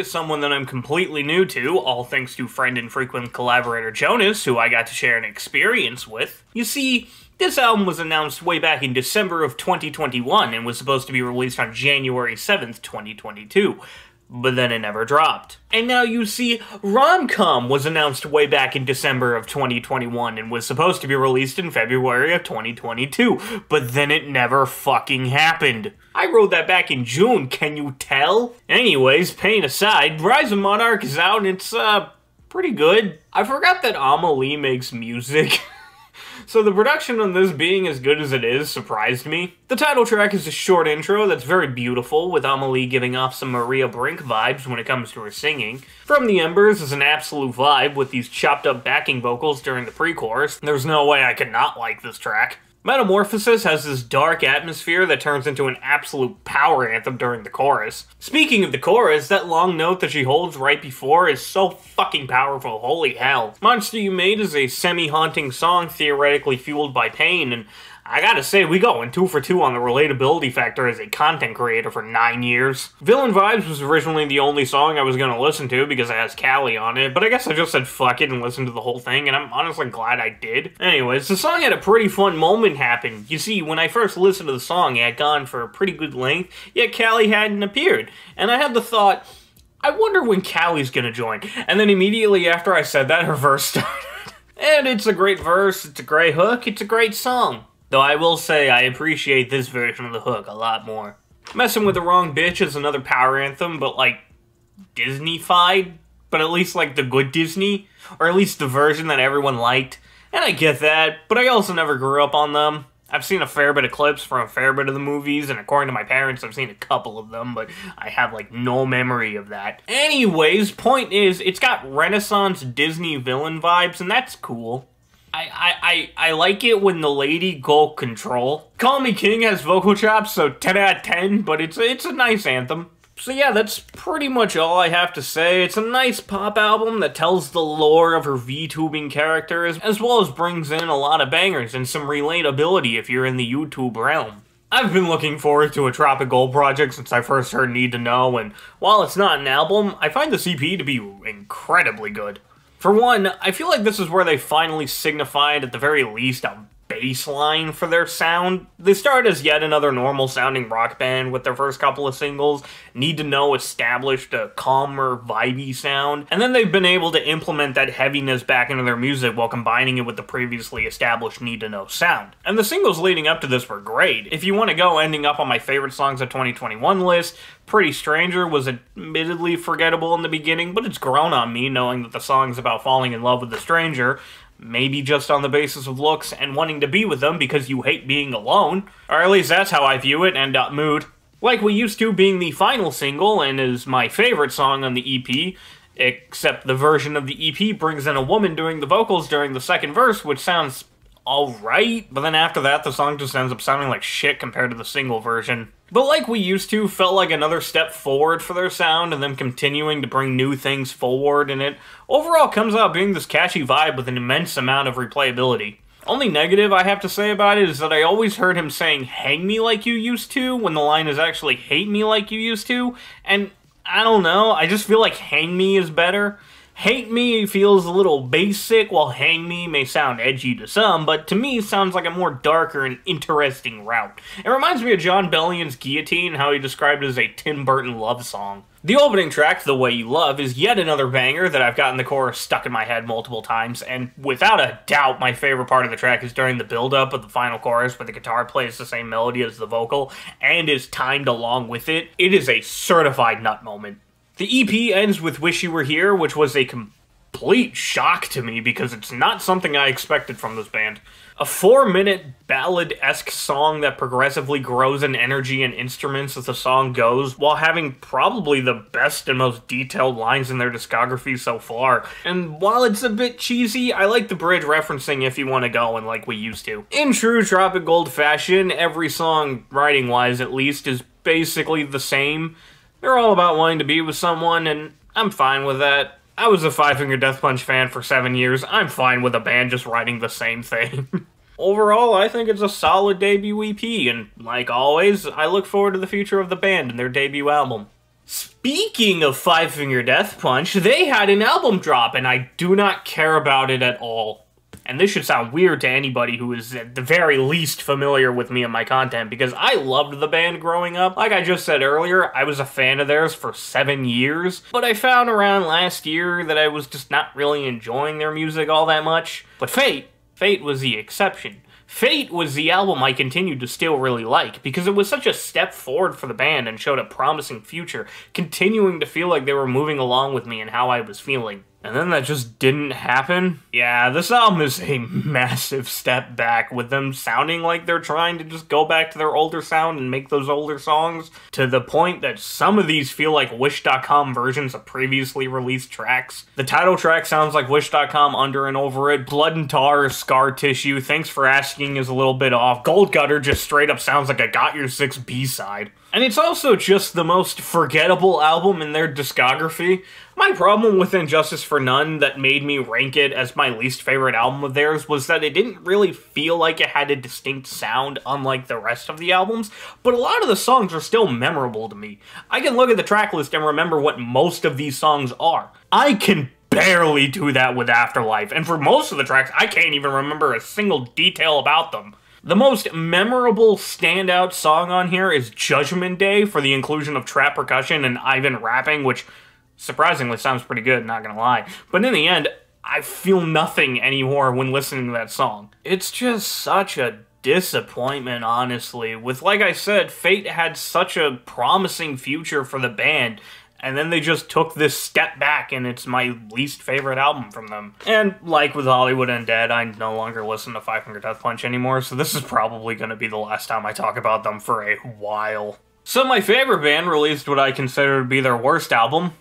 is someone that I'm completely new to, all thanks to friend and frequent collaborator Jonas, who I got to share an experience with. You see, this album was announced way back in December of 2021 and was supposed to be released on January 7th, 2022 but then it never dropped. And now you see, Romcom was announced way back in December of 2021 and was supposed to be released in February of 2022, but then it never fucking happened. I wrote that back in June, can you tell? Anyways, pain aside, Rise of Monarch is out and it's, uh, pretty good. I forgot that AmaLee makes music. So the production on this being as good as it is surprised me. The title track is a short intro that's very beautiful, with AmaLee giving off some Maria Brink vibes when it comes to her singing. From the Embers is an absolute vibe with these chopped up backing vocals during the pre-chorus. There's no way I could not like this track. Metamorphosis has this dark atmosphere that turns into an absolute power anthem during the chorus. Speaking of the chorus, that long note that she holds right before is so fucking powerful, holy hell. Monster You Made is a semi-haunting song theoretically fueled by pain, and I gotta say, we going two for two on the relatability factor as a content creator for nine years. Villain Vibes was originally the only song I was gonna listen to because it has Callie on it, but I guess I just said fuck it and listened to the whole thing, and I'm honestly glad I did. Anyways, the song had a pretty fun moment happen. You see, when I first listened to the song, it had gone for a pretty good length, yet Callie hadn't appeared, and I had the thought, I wonder when Callie's gonna join. And then immediately after I said that, her verse started. and it's a great verse, it's a great hook, it's a great song. Though I will say I appreciate this version of the hook a lot more. Messing with the Wrong Bitch is another power anthem, but like Disney-fied, but at least like the good Disney, or at least the version that everyone liked. And I get that, but I also never grew up on them. I've seen a fair bit of clips from a fair bit of the movies, and according to my parents, I've seen a couple of them, but I have like no memory of that. Anyways, point is, it's got Renaissance Disney villain vibes, and that's cool. I, I, I, like it when the lady go control. Call Me King has vocal chops, so 10 out of 10, but it's, it's a nice anthem. So yeah, that's pretty much all I have to say. It's a nice pop album that tells the lore of her VTubing characters, as well as brings in a lot of bangers and some relatability if you're in the YouTube realm. I've been looking forward to a Tropic Gold project since I first heard Need to Know, and while it's not an album, I find the EP to be incredibly good. For one, I feel like this is where they finally signified, at the very least, baseline for their sound. They started as yet another normal sounding rock band with their first couple of singles, Need to Know established a calmer, vibey sound, and then they've been able to implement that heaviness back into their music while combining it with the previously established Need to Know sound. And the singles leading up to this were great. If you want to go ending up on my favorite songs of 2021 list, Pretty Stranger was admittedly forgettable in the beginning, but it's grown on me knowing that the song's about falling in love with a stranger, maybe just on the basis of looks and wanting to be with them because you hate being alone. Or at least that's how I view it, and uh, mood. Like We Used To being the final single and is my favorite song on the EP, except the version of the EP brings in a woman doing the vocals during the second verse, which sounds alright, but then after that the song just ends up sounding like shit compared to the single version. But like we used to, felt like another step forward for their sound and them continuing to bring new things forward, and it overall comes out being this catchy vibe with an immense amount of replayability. Only negative I have to say about it is that I always heard him saying hang me like you used to when the line is actually hate me like you used to, and I don't know, I just feel like hang me is better. Hate Me feels a little basic, while Hang Me may sound edgy to some, but to me sounds like a more darker and interesting route. It reminds me of Jon Bellion's Guillotine, how he described it as a Tim Burton love song. The opening track, The Way You Love, is yet another banger that I've gotten the chorus stuck in my head multiple times, and without a doubt, my favorite part of the track is during the build-up of the final chorus where the guitar plays the same melody as the vocal and is timed along with it. It is a certified nut moment. The EP ends with Wish You Were Here, which was a complete shock to me because it's not something I expected from this band. A four minute ballad esque song that progressively grows in energy and instruments as the song goes, while having probably the best and most detailed lines in their discography so far. And while it's a bit cheesy, I like the bridge referencing if you want to go and like we used to. In true Tropic Gold fashion, every song, writing wise at least, is basically the same. They're all about wanting to be with someone, and I'm fine with that. I was a Five Finger Death Punch fan for seven years. I'm fine with a band just writing the same thing. Overall, I think it's a solid debut EP, and like always, I look forward to the future of the band and their debut album. Speaking of Five Finger Death Punch, they had an album drop, and I do not care about it at all. And this should sound weird to anybody who is at the very least familiar with me and my content, because I loved the band growing up. Like I just said earlier, I was a fan of theirs for seven years, but I found around last year that I was just not really enjoying their music all that much. But Fate, Fate was the exception. Fate was the album I continued to still really like because it was such a step forward for the band and showed a promising future, continuing to feel like they were moving along with me and how I was feeling. And then that just didn't happen. Yeah, this album is a massive step back with them sounding like they're trying to just go back to their older sound and make those older songs to the point that some of these feel like Wish.com versions of previously released tracks. The title track sounds like Wish.com under and over it. Blood and Tar, Scar Tissue, Thanks for Asking is a little bit off. Gold Gutter just straight up sounds like a Got Your Six B-side. And it's also just the most forgettable album in their discography. My problem with And Justice for None that made me rank it as my least favorite album of theirs was that it didn't really feel like it had a distinct sound unlike the rest of the albums, but a lot of the songs are still memorable to me. I can look at the track list and remember what most of these songs are. I can barely do that with Afterlife, and for most of the tracks, I can't even remember a single detail about them. The most memorable standout song on here is Judgment Day for the inclusion of trap percussion and Ivan rapping, which surprisingly sounds pretty good, not gonna lie. But in the end, I feel nothing anymore when listening to that song. It's just such a disappointment, honestly. With, like I said, Fate had such a promising future for the band, and then they just took this step back, and it's my least favorite album from them. And like with Hollywood Undead, I no longer listen to Five Finger Death Punch anymore, so this is probably to be the last time I talk about them for a while. So my favorite band released what I consider to be their worst album,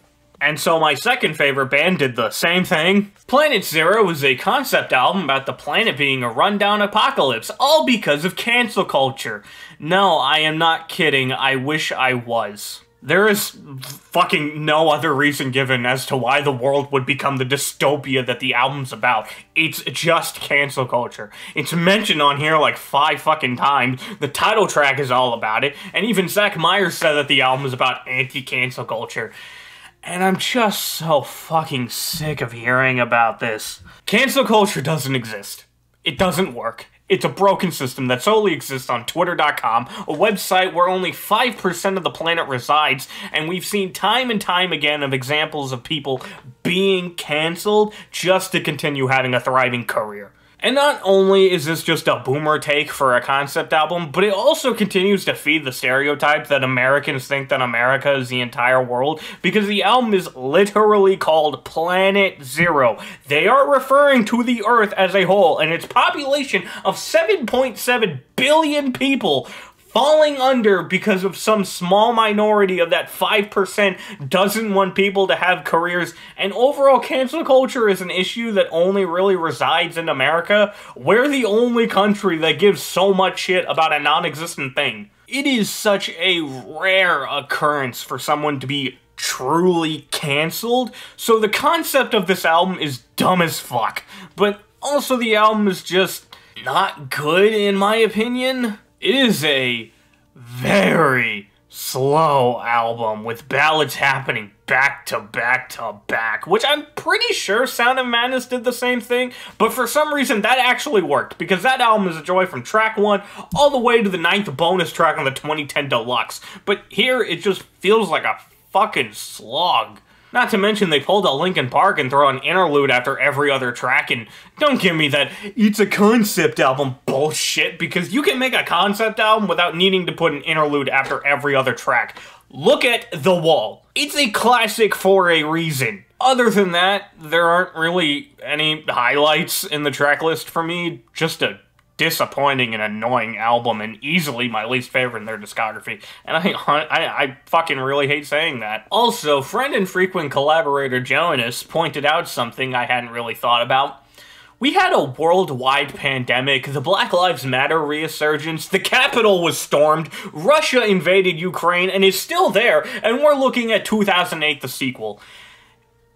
and so my second favorite band did the same thing. Planet Zero was a concept album about the planet being a rundown apocalypse, all because of cancel culture. No, I am not kidding, I wish I was. There is fucking no other reason given as to why the world would become the dystopia that the album's about. It's just cancel culture. It's mentioned on here like five fucking times. The title track is all about it, and even Zach Myers said that the album is about anti-cancel culture. And I'm just so fucking sick of hearing about this. Cancel culture doesn't exist. It doesn't work. It's a broken system that solely exists on Twitter.com, a website where only 5% of the planet resides, and we've seen time and time again of examples of people being cancelled just to continue having a thriving career. And not only is this just a boomer take for a concept album, but it also continues to feed the stereotype that Americans think that America is the entire world, because the album is literally called Planet Zero. They are referring to the Earth as a whole, and its population of 7.7 billion people falling under because of some small minority of that 5% doesn't want people to have careers. And overall, cancel culture is an issue that only really resides in America. We're the only country that gives so much shit about a non existent thing. It is such a rare occurrence for someone to be truly canceled. So the concept of this album is dumb as fuck. But also, the album is just not good, in my opinion. It is a very slow album with ballads happening back to back to back, which I'm pretty sure Sound of Madness did the same thing, but for some reason that actually worked because that album is a joy from track one all the way to the ninth bonus track on the 2010 Deluxe. But here it just feels like a fucking slog. Not to mention they pulled a Linkin Park and throw an interlude after every other track, and don't give me that it's a concept album bullshit, because you can make a concept album without needing to put an interlude after every other track. Look at The Wall. It's a classic for a reason. Other than that, there aren't really any highlights in the track list for me, just a disappointing and annoying album and easily my least favorite in their discography. And I, I, I fucking really hate saying that. Also, friend and frequent collaborator Jonas pointed out something I hadn't really thought about. We had a worldwide pandemic, the Black Lives Matter resurgence, the Capitol was stormed, Russia invaded Ukraine and is still there, and we're looking at 2008 the sequel.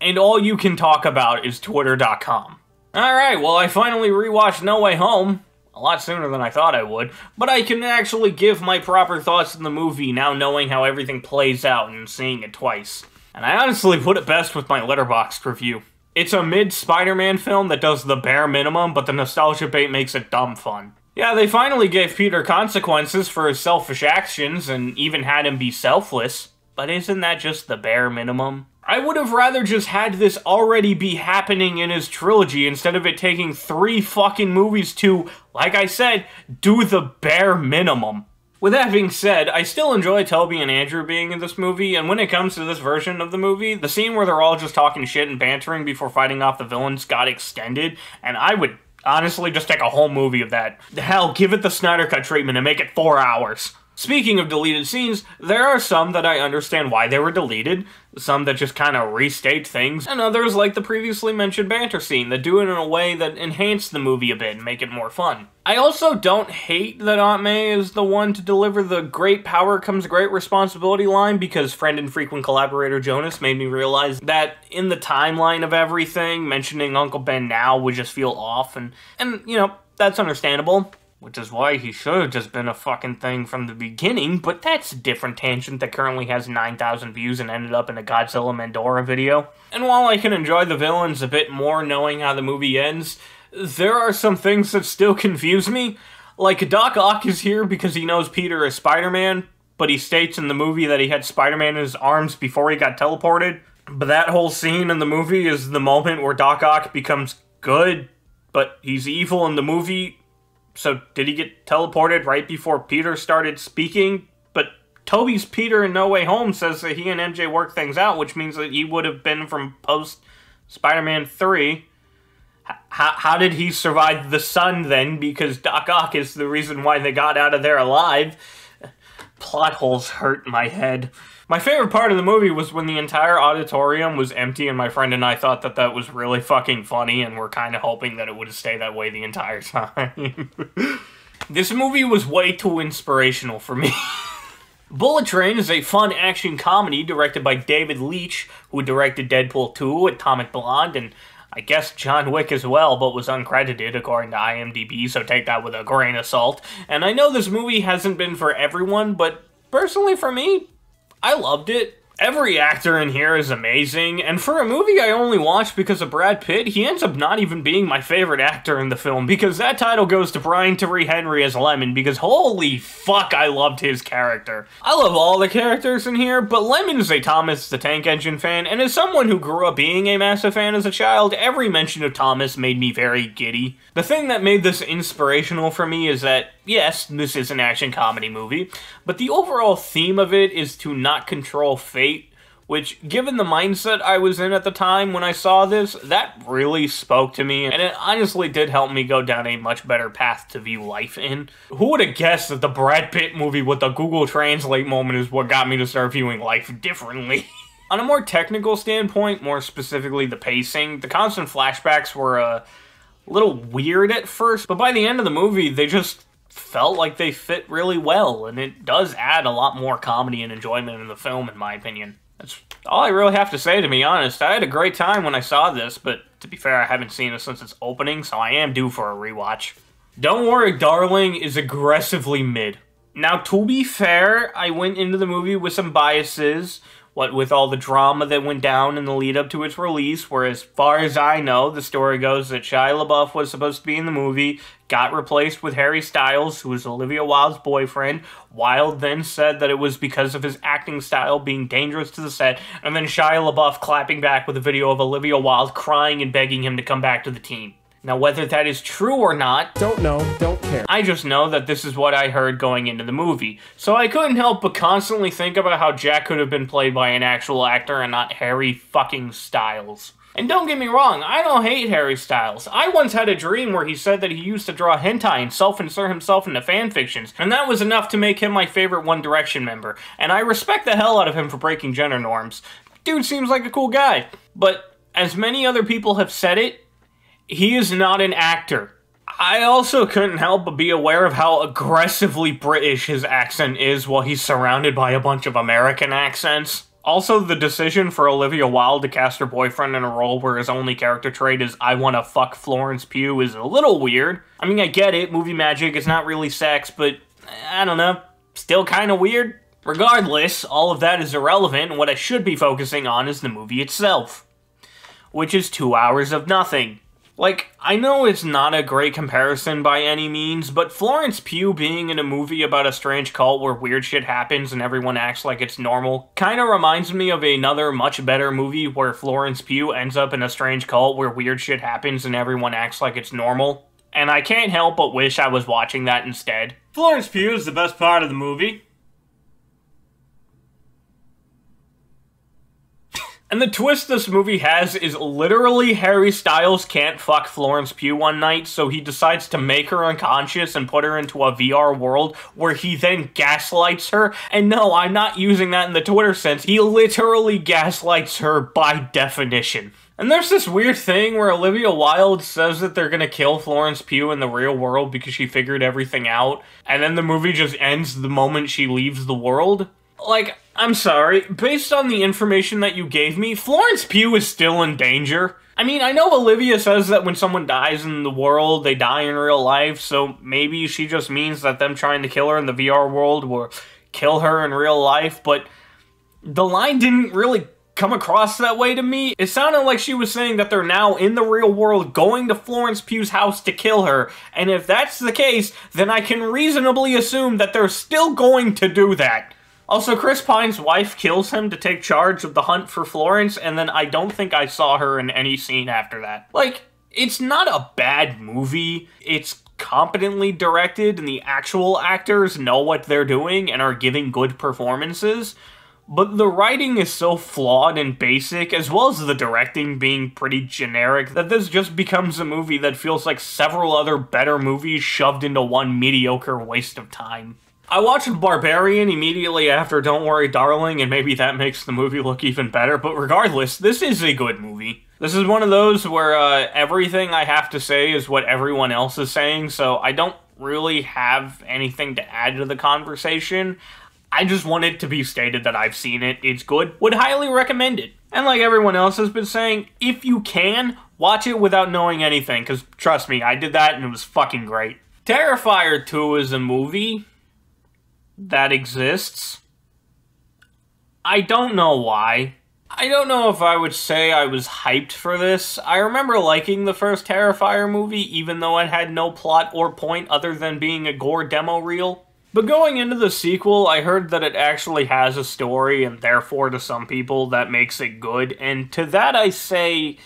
And all you can talk about is Twitter.com. Alright, well, I finally rewatched No Way Home. A lot sooner than I thought I would, but I can actually give my proper thoughts in the movie now knowing how everything plays out and seeing it twice. And I honestly put it best with my Letterboxd review. It's a mid Spider Man film that does the bare minimum, but the nostalgia bait makes it dumb fun. Yeah, they finally gave Peter consequences for his selfish actions and even had him be selfless, but isn't that just the bare minimum? I would have rather just had this already be happening in his trilogy instead of it taking three fucking movies to, like I said, do the bare minimum. With that being said, I still enjoy Tobey and Andrew being in this movie, and when it comes to this version of the movie, the scene where they're all just talking shit and bantering before fighting off the villains got extended, and I would honestly just take a whole movie of that. Hell, give it the Snyder Cut treatment and make it four hours. Speaking of deleted scenes, there are some that I understand why they were deleted, some that just kind of restate things, and others like the previously mentioned banter scene that do it in a way that enhance the movie a bit and make it more fun. I also don't hate that Aunt May is the one to deliver the great power comes great responsibility line because friend and frequent collaborator Jonas made me realize that in the timeline of everything, mentioning Uncle Ben now would just feel off and and you know, that's understandable which is why he should have just been a fucking thing from the beginning, but that's a different tangent that currently has 9,000 views and ended up in a Godzilla Mandora video. And while I can enjoy the villains a bit more knowing how the movie ends, there are some things that still confuse me. Like, Doc Ock is here because he knows Peter is Spider-Man, but he states in the movie that he had Spider-Man in his arms before he got teleported. But that whole scene in the movie is the moment where Doc Ock becomes good, but he's evil in the movie so did he get teleported right before Peter started speaking? But Tobey's Peter in No Way Home says that he and MJ worked things out, which means that he would have been from post Spider-Man 3. How, how did he survive the sun then? Because Doc Ock is the reason why they got out of there alive. Plot holes hurt my head. My favorite part of the movie was when the entire auditorium was empty and my friend and I thought that that was really fucking funny and we're kind of hoping that it would stay that way the entire time. this movie was way too inspirational for me. Bullet Train is a fun action comedy directed by David Leitch, who directed Deadpool 2, Atomic Blonde, and I guess John Wick as well, but was uncredited according to IMDb, so take that with a grain of salt. And I know this movie hasn't been for everyone, but personally for me, I loved it. Every actor in here is amazing, and for a movie I only watched because of Brad Pitt, he ends up not even being my favorite actor in the film because that title goes to Brian Tyree Henry as Lemon because holy fuck, I loved his character. I love all the characters in here, but Lemon is a Thomas the Tank Engine fan, and as someone who grew up being a massive fan as a child, every mention of Thomas made me very giddy. The thing that made this inspirational for me is that yes, this is an action comedy movie, but the overall theme of it is to not control fate, which, given the mindset I was in at the time when I saw this, that really spoke to me, and it honestly did help me go down a much better path to view life in. Who would have guessed that the Brad Pitt movie with the Google Translate moment is what got me to start viewing life differently? On a more technical standpoint, more specifically the pacing, the constant flashbacks were a little weird at first, but by the end of the movie, they just felt like they fit really well, and it does add a lot more comedy and enjoyment in the film, in my opinion. That's all I really have to say, to be honest. I had a great time when I saw this, but to be fair, I haven't seen it since its opening, so I am due for a rewatch. Don't Worry, Darling is aggressively mid. Now, to be fair, I went into the movie with some biases, what with all the drama that went down in the lead up to its release, where as far as I know, the story goes that Shia LaBeouf was supposed to be in the movie, got replaced with Harry Styles, who was Olivia Wilde's boyfriend. Wilde then said that it was because of his acting style being dangerous to the set, and then Shia LaBeouf clapping back with a video of Olivia Wilde crying and begging him to come back to the team. Now, whether that is true or not, don't know, don't care. I just know that this is what I heard going into the movie. So I couldn't help but constantly think about how Jack could have been played by an actual actor and not Harry fucking Styles. And don't get me wrong, I don't hate Harry Styles. I once had a dream where he said that he used to draw hentai and self-insert himself into fanfictions, and that was enough to make him my favorite One Direction member. And I respect the hell out of him for breaking gender norms. Dude seems like a cool guy. But as many other people have said it, he is not an actor. I also couldn't help but be aware of how aggressively British his accent is while he's surrounded by a bunch of American accents. Also, the decision for Olivia Wilde to cast her boyfriend in a role where his only character trait is I wanna fuck Florence Pugh is a little weird. I mean, I get it, movie magic, it's not really sex, but eh, I don't know, still kinda weird. Regardless, all of that is irrelevant, and what I should be focusing on is the movie itself. Which is two hours of nothing. Like, I know it's not a great comparison by any means, but Florence Pugh being in a movie about a strange cult where weird shit happens and everyone acts like it's normal kinda reminds me of another much better movie where Florence Pugh ends up in a strange cult where weird shit happens and everyone acts like it's normal. And I can't help but wish I was watching that instead. Florence Pugh is the best part of the movie. And the twist this movie has is literally Harry Styles can't fuck Florence Pugh one night, so he decides to make her unconscious and put her into a VR world where he then gaslights her. And no, I'm not using that in the Twitter sense. He literally gaslights her by definition. And there's this weird thing where Olivia Wilde says that they're gonna kill Florence Pugh in the real world because she figured everything out, and then the movie just ends the moment she leaves the world. Like, I'm sorry, based on the information that you gave me, Florence Pugh is still in danger. I mean, I know Olivia says that when someone dies in the world, they die in real life, so maybe she just means that them trying to kill her in the VR world will kill her in real life, but the line didn't really come across that way to me. It sounded like she was saying that they're now in the real world going to Florence Pugh's house to kill her, and if that's the case, then I can reasonably assume that they're still going to do that. Also, Chris Pine's wife kills him to take charge of the hunt for Florence, and then I don't think I saw her in any scene after that. Like, it's not a bad movie. It's competently directed, and the actual actors know what they're doing and are giving good performances. But the writing is so flawed and basic, as well as the directing being pretty generic, that this just becomes a movie that feels like several other better movies shoved into one mediocre waste of time. I watched Barbarian immediately after Don't Worry Darling, and maybe that makes the movie look even better, but regardless, this is a good movie. This is one of those where uh, everything I have to say is what everyone else is saying, so I don't really have anything to add to the conversation. I just want it to be stated that I've seen it, it's good, would highly recommend it. And like everyone else has been saying, if you can, watch it without knowing anything, because trust me, I did that and it was fucking great. Terrifier 2 is a movie that exists. I don't know why. I don't know if I would say I was hyped for this. I remember liking the first Terrifier movie, even though it had no plot or point other than being a gore demo reel. But going into the sequel, I heard that it actually has a story, and therefore, to some people, that makes it good. And to that, I say,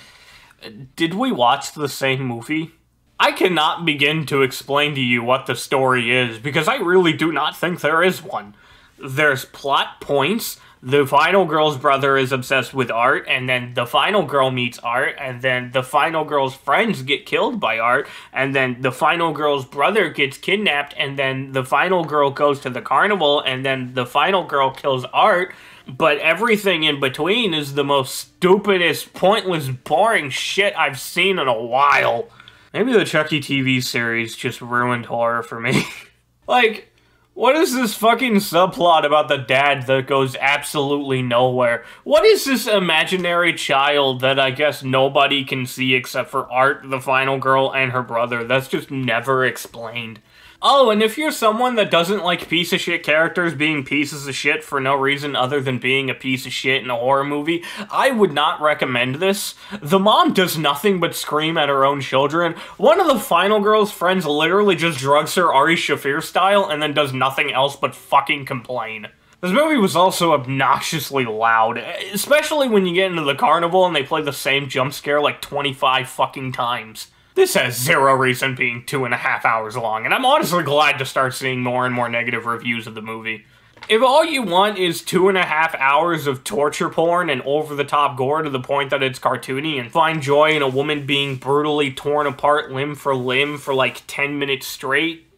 did we watch the same movie? I cannot begin to explain to you what the story is because I really do not think there is one. There's plot points. The final girl's brother is obsessed with art, and then the final girl meets art, and then the final girl's friends get killed by art, and then the final girl's brother gets kidnapped, and then the final girl goes to the carnival, and then the final girl kills art. But everything in between is the most stupidest, pointless, boring shit I've seen in a while. Maybe the Chucky TV series just ruined horror for me. like, what is this fucking subplot about the dad that goes absolutely nowhere? What is this imaginary child that I guess nobody can see except for Art, the final girl, and her brother? That's just never explained. Oh, and if you're someone that doesn't like piece of shit characters being pieces of shit for no reason other than being a piece of shit in a horror movie, I would not recommend this. The mom does nothing but scream at her own children. One of the final girl's friends literally just drugs her Ari Shaffir style and then does nothing else but fucking complain. This movie was also obnoxiously loud, especially when you get into the carnival and they play the same jump scare like 25 fucking times. This has zero reason being two and a half hours long, and I'm honestly glad to start seeing more and more negative reviews of the movie. If all you want is two and a half hours of torture porn and over the top gore to the point that it's cartoony and find joy in a woman being brutally torn apart limb for limb for like 10 minutes straight,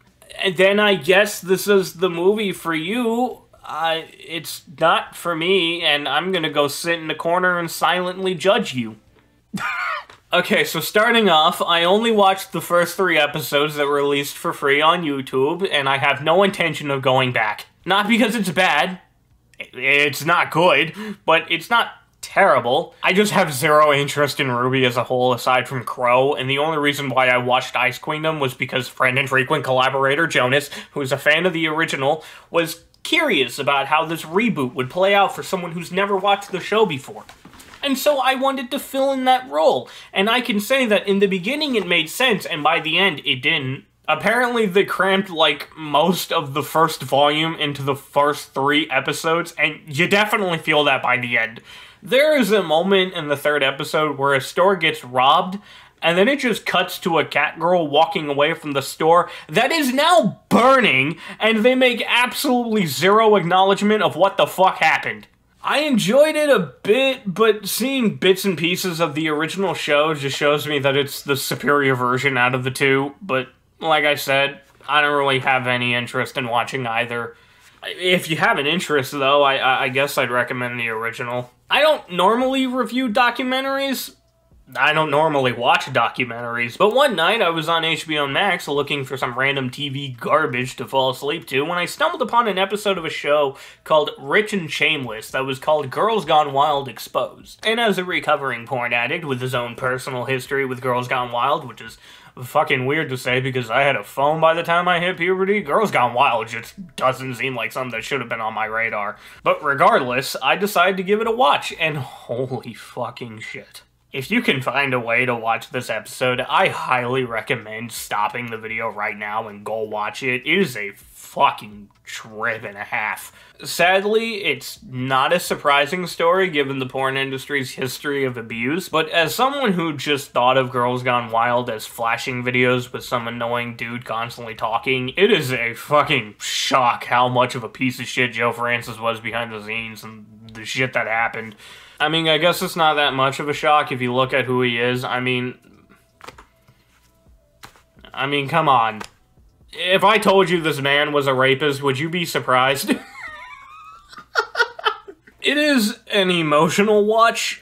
then I guess this is the movie for you. Uh, it's not for me, and I'm gonna go sit in the corner and silently judge you. Okay, so starting off, I only watched the first three episodes that were released for free on YouTube, and I have no intention of going back. Not because it's bad, It's not good, but it's not terrible. I just have zero interest in RWBY as a whole aside from Qrow, and the only reason why I watched Ice Queendom was because friend and frequent collaborator Jonas, who's a fan of the original, was curious about how this reboot would play out for someone who's never watched the show before. And so I wanted to fill in that role. And I can say that in the beginning it made sense, and by the end it didn't. Apparently, they cramped like most of the first volume into the first three episodes, and you definitely feel that by the end. There is a moment in the third episode where a store gets robbed, and then it just cuts to a cat girl walking away from the store that is now burning, and they make absolutely zero acknowledgement of what the fuck happened. I enjoyed it a bit, but seeing bits and pieces of the original show just shows me that it's the superior version out of the two. But like I said, I don't really have any interest in watching either. If you have an interest, though, I, I guess I'd recommend the original. I don't normally review documentaries, I don't normally watch documentaries, but one night I was on HBO Max looking for some random TV garbage to fall asleep to when I stumbled upon an episode of a show called Rich and Shameless that was called Girls Gone Wild Exposed. And as a recovering porn addict with his own personal history with Girls Gone Wild, which is fucking weird to say because I had a phone by the time I hit puberty. Girls Gone Wild just doesn't seem like something that should have been on my radar. But regardless, I decided to give it a watch, and holy fucking shit. If you can find a way to watch this episode, I highly recommend stopping the video right now and go watch it. It is a fucking trip and a half. Sadly, it's not a surprising story given the porn industry's history of abuse, but as someone who just thought of Girls Gone Wild as flashing videos with some annoying dude constantly talking, it is a fucking shock how much of a piece of shit Joe Francis was behind the scenes and the shit that happened. I mean, I guess it's not that much of a shock if you look at who he is. I mean, I mean, come on. If I told you this man was a rapist, would you be surprised? it is an emotional watch.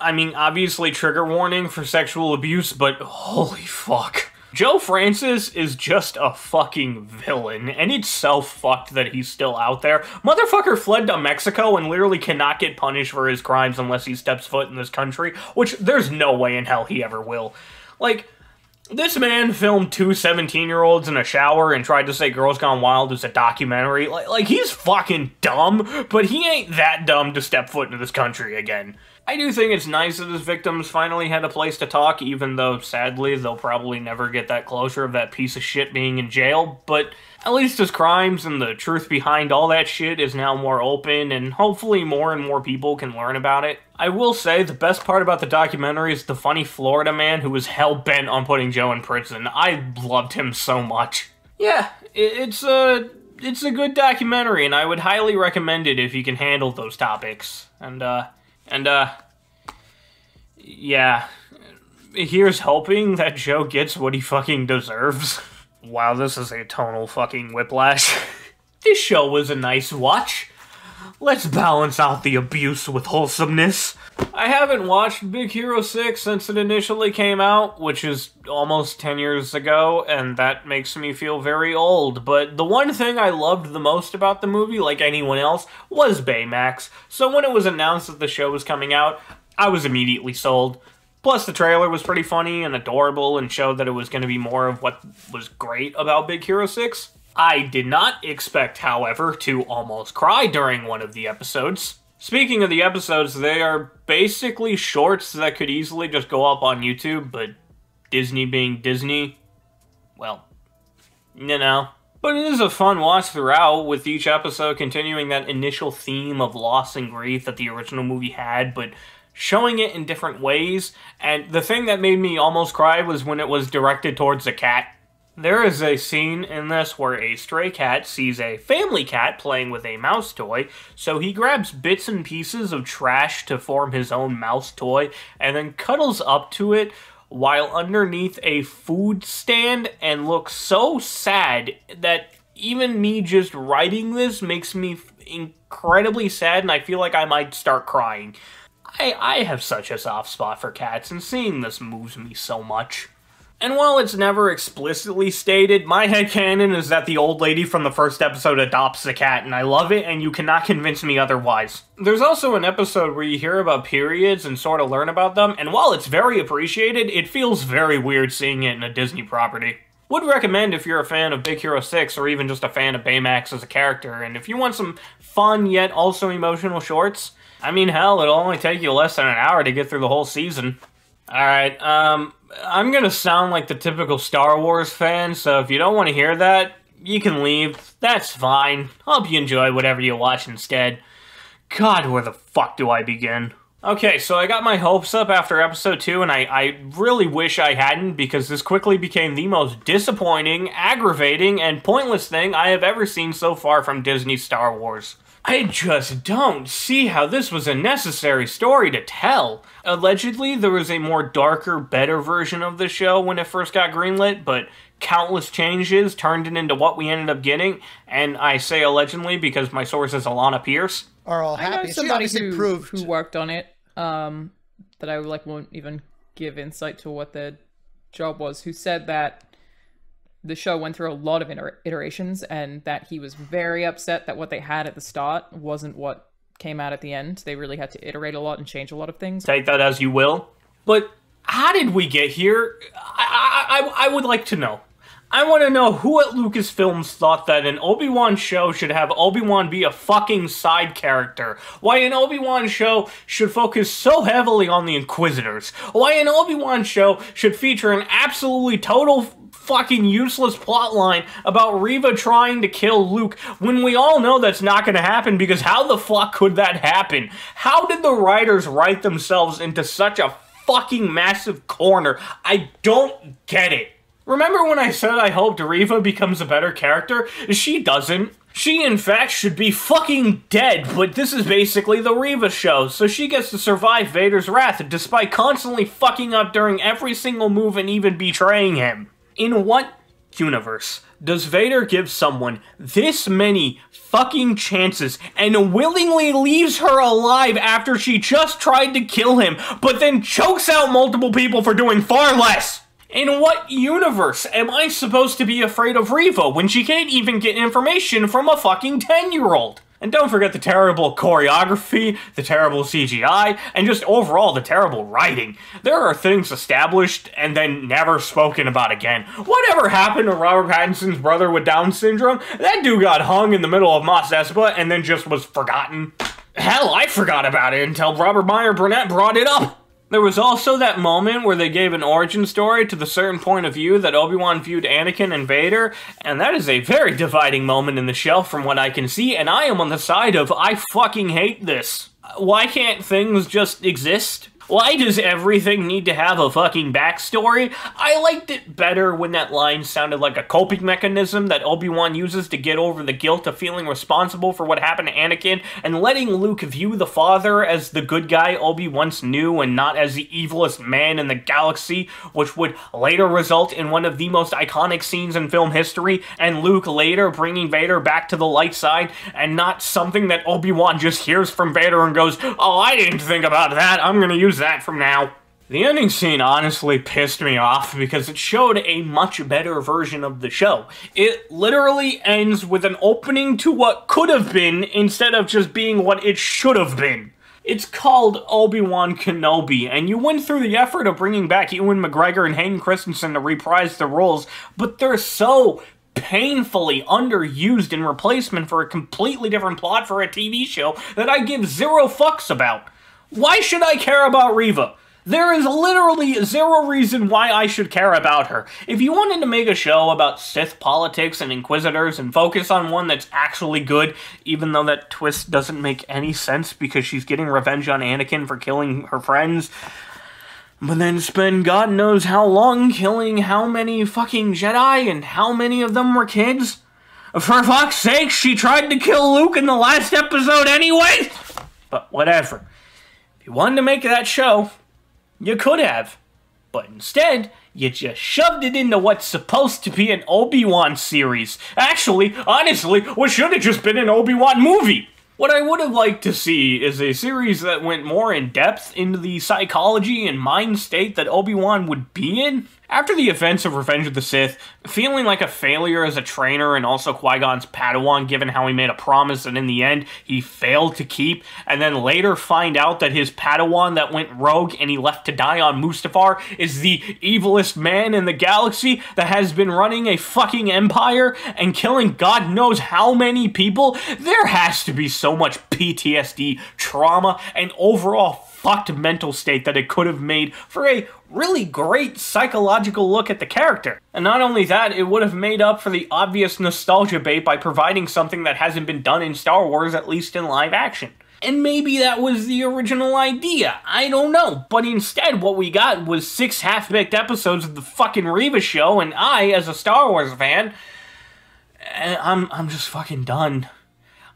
I mean, obviously trigger warning for sexual abuse, but holy fuck. Joe Francis is just a fucking villain, and it's so fucked that he's still out there. Motherfucker fled to Mexico and literally cannot get punished for his crimes unless he steps foot in this country, which there's no way in hell he ever will. Like, this man filmed two 17 year olds in a shower and tried to say Girls Gone Wild is a documentary. Like, like, he's fucking dumb, but he ain't that dumb to step foot into this country again. I do think it's nice that his victims finally had a place to talk, even though sadly they'll probably never get that closure of that piece of shit being in jail. But at least his crimes and the truth behind all that shit is now more open, and hopefully more and more people can learn about it. I will say the best part about the documentary is the funny Florida man who was hell bent on putting Joe in prison. I loved him so much. Yeah, it's a it's a good documentary, and I would highly recommend it if you can handle those topics. And uh, and, uh, yeah. Here's hoping that Joe gets what he fucking deserves. wow, this is a tonal fucking whiplash. this show was a nice watch. Let's balance out the abuse with wholesomeness. I haven't watched Big Hero 6 since it initially came out, which is almost 10 years ago, and that makes me feel very old. But the one thing I loved the most about the movie, like anyone else, was Baymax. So when it was announced that the show was coming out, I was immediately sold. Plus, the trailer was pretty funny and adorable and showed that it was going to be more of what was great about Big Hero 6. I did not expect, however, to almost cry during one of the episodes. Speaking of the episodes, they are basically shorts that could easily just go up on YouTube, but Disney being Disney, well, you know. But it is a fun watch throughout, with each episode continuing that initial theme of loss and grief that the original movie had, but showing it in different ways. And the thing that made me almost cry was when it was directed towards a cat there is a scene in this where a stray cat sees a family cat playing with a mouse toy, so he grabs bits and pieces of trash to form his own mouse toy and then cuddles up to it while underneath a food stand and looks so sad that even me just writing this makes me incredibly sad and I feel like I might start crying. I, I have such a soft spot for cats and seeing this moves me so much. And while it's never explicitly stated, my head headcanon is that the old lady from the first episode adopts the cat, and I love it, and you cannot convince me otherwise. There's also an episode where you hear about periods and sort of learn about them, and while it's very appreciated, it feels very weird seeing it in a Disney property. Would recommend if you're a fan of Big Hero 6 or even just a fan of Baymax as a character, and if you want some fun yet also emotional shorts, I mean, hell, it'll only take you less than an hour to get through the whole season. Alright, um, I'm gonna sound like the typical Star Wars fan, so if you don't want to hear that, you can leave. That's fine. Hope you enjoy whatever you watch instead. God, where the fuck do I begin? Okay, so I got my hopes up after episode 2, and I, I really wish I hadn't, because this quickly became the most disappointing, aggravating, and pointless thing I have ever seen so far from Disney Star Wars. I just don't see how this was a necessary story to tell. Allegedly, there was a more darker, better version of the show when it first got greenlit, but countless changes turned it into what we ended up getting. And I say allegedly because my source is Alanah Pearce. Are all happy. I know somebody who, proved. who worked on it, um, that I like won't even give insight to what their job was, who said that the show went through a lot of iter- iterations and that he was very upset that what they had at the start wasn't what came out at the end. They really had to iterate a lot and change a lot of things. Take that as you will. But how did we get here? I, I, I- I would like to know. I want to know who at Lucasfilms thought that an Obi Wan show should have Obi Wan be a fucking side character. Why an Obi Wan show should focus so heavily on the Inquisitors. Why an Obi Wan show should feature an absolutely total fucking useless plotline about Reva trying to kill Luke when we all know that's not going to happen because how the fuck could that happen? How did the writers write themselves into such a fucking massive corner? I don't get it. Remember when I said I hoped Reva becomes a better character? She doesn't. She, in fact, should be fucking dead, but this is basically the Reva show, so she gets to survive Vader's wrath despite constantly fucking up during every single move and even betraying him. In what universe does Vader give someone this many fucking chances and willingly leaves her alive after she just tried to kill him, but then chokes out multiple people for doing far less? In what universe am I supposed to be afraid of Reva when she can't even get information from a fucking 10 year old? And don't forget the terrible choreography, the terrible CGI, and just overall the terrible writing. There are things established and then never spoken about again. Whatever happened to Robert Pattinson's brother with Down syndrome? That dude got hung in the middle of Mos Espa and then just was forgotten. Hell, I forgot about it until Robert Meyer Burnett brought it up. There was also that moment where they gave an origin story to the certain point of view that Obi-Wan viewed Anakin and Vader, and that is a very dividing moment in the show from what I can see, and I am on the side of I fucking hate this. Why can't things just exist? Why does everything need to have a fucking backstory? I liked it better when that line sounded like a coping mechanism that Obi-Wan uses to get over the guilt of feeling responsible for what happened to Anakin and letting Luke view the father as the good guy Obi once knew and not as the evilest man in the galaxy, which would later result in one of the most iconic scenes in film history, and Luke later bringing Vader back to the light side, and not something that Obi-Wan just hears from Vader and goes, Oh, I didn't think about that, I'm gonna use that from now. The ending scene honestly pissed me off because it showed a much better version of the show. It literally ends with an opening to what could have been instead of just being what it should have been. It's called Obi-Wan Kenobi, and you went through the effort of bringing back Ewan McGregor and Hayden Christensen to reprise the roles, but they're so painfully underused in replacement for a completely different plot for a TV show that I give zero fucks about. Why should I care about Reva? There is literally zero reason why I should care about her. If you wanted to make a show about Sith politics and Inquisitors and focus on one that's actually good, even though that twist doesn't make any sense because she's getting revenge on Anakin for killing her friends, but then spend God knows how long killing how many fucking Jedi and how many of them were kids? For fuck's sake, she tried to kill Luke in the last episode anyway! But whatever. You wanted to make that show, you could have. But instead, you just shoved it into what's supposed to be an Obi-Wan series. Actually, honestly, what should have just been an Obi-Wan movie. What I would have liked to see is a series that went more in depth into the psychology and mind state that Obi-Wan would be in. After the events of Revenge of the Sith, feeling like a failure as a trainer and also Qui Gon's Padawan, given how he made a promise and in the end he failed to keep, and then later find out that his Padawan that went rogue and he left to die on Mustafar is the evilest man in the galaxy that has been running a fucking empire and killing God knows how many people, there has to be so much PTSD, trauma, and overall fucked mental state that it could have made for a really great psychological look at the character. And not only that, it would have made up for the obvious nostalgia bait by providing something that hasn't been done in Star Wars, at least in live action. And maybe that was the original idea. I don't know. But instead, what we got was six half baked episodes of the fucking Reva show, and I, as a Star Wars fan, eh, I'm, I'm just fucking done.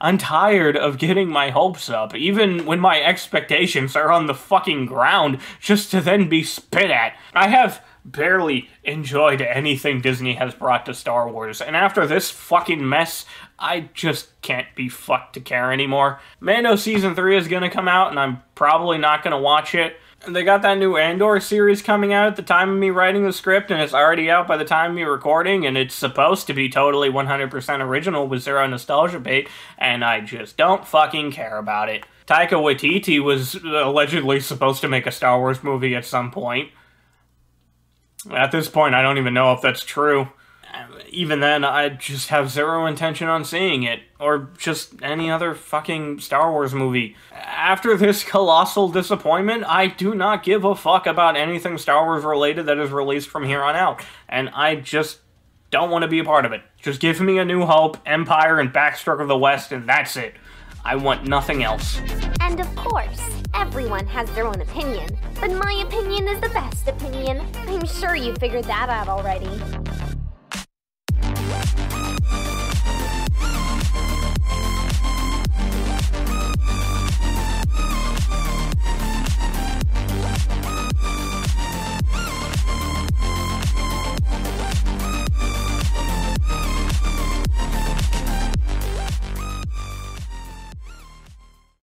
I'm tired of getting my hopes up, even when my expectations are on the fucking ground, just to then be spit at. I have barely enjoyed anything Disney has brought to Star Wars, and after this fucking mess, I just can't be fucked to care anymore. Mando Season 3 is gonna come out, and I'm probably not gonna watch it. They got that new Andor series coming out at the time of me writing the script, and it's already out by the time of me recording, and it's supposed to be totally 100% original with zero nostalgia bait, and I just don't fucking care about it. Taika Waititi was allegedly supposed to make a Star Wars movie at some point. At this point, I don't even know if that's true even then, I just have zero intention on seeing it, or just any other fucking Star Wars movie. After this colossal disappointment, I do not give a fuck about anything Star Wars related that is released from here on out, and I just don't want to be a part of it. Just give me a New Hope, Empire, and Backstroke of the West, and that's it. I want nothing else. And of course, everyone has their own opinion, but my opinion is the best opinion. I'm sure you figured that out already.